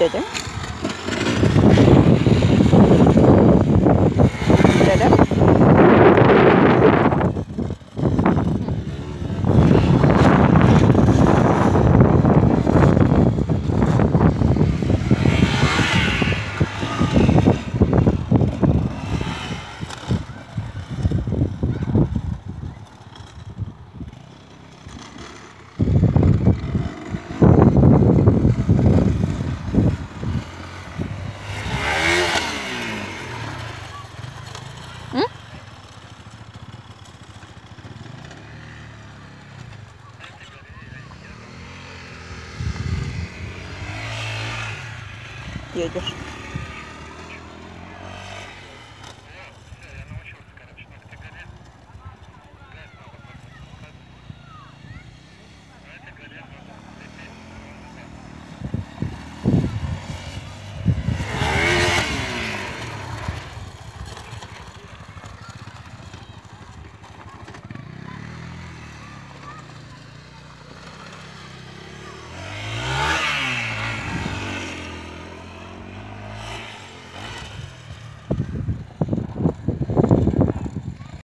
ഇട്ടേക്കാം 有一个